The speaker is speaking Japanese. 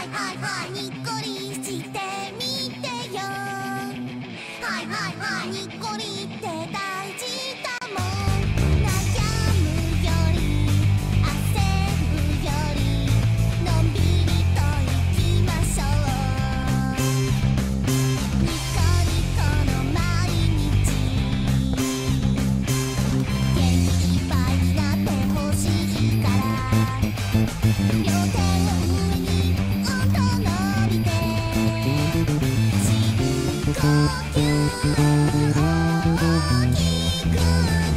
はいはいはいに 大く